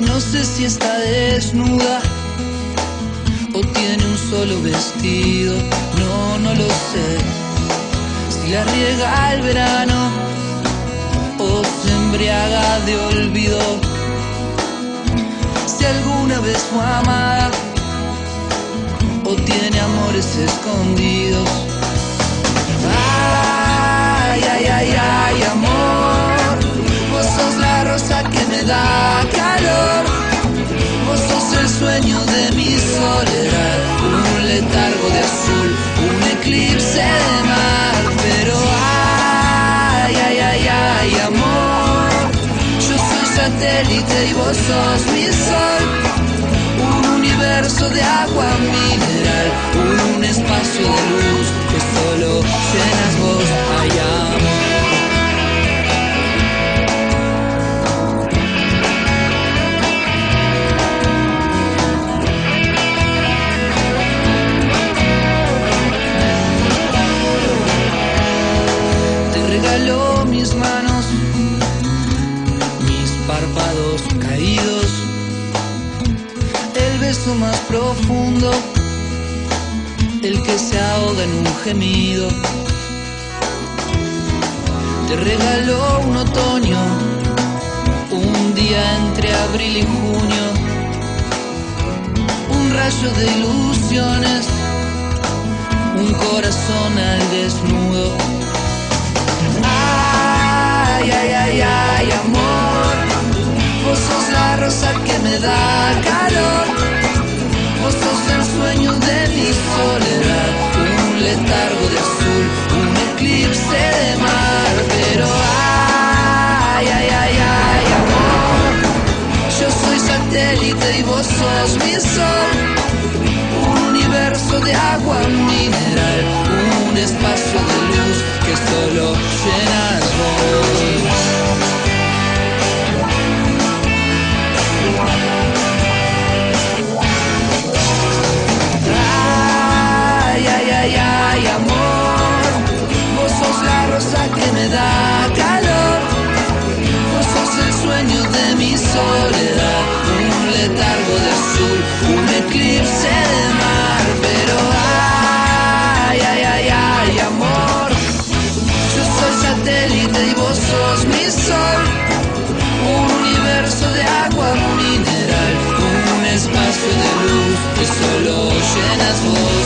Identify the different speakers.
Speaker 1: No sé si está desnuda o tiene un solo vestido. No, no lo sé. Si la riega el verano o se embriaga de olvido. Si alguna vez fue amada o tiene amores escondidos sueño de mi soledad, un letargo de azul, un eclipse de mar. Pero ay, ay, ay, ay, amor, yo soy satélite y vos sos mi sol. Un universo de agua mineral, un espacio de te regaló mis manos, mis párpados caídos, el beso más profundo, el que se ahoga en un gemido. Te regaló un otoño, un día entre abril y junio, un rayo de ilusiones, un corazón al desnudo. Me da calor. Vos sos el sueño de mi soledad. Un letargo de azul, un eclipse de mar. Pero ay, ay, ay, ay, amor. Yo soy satélite y vos sos mi sol. Mineral, un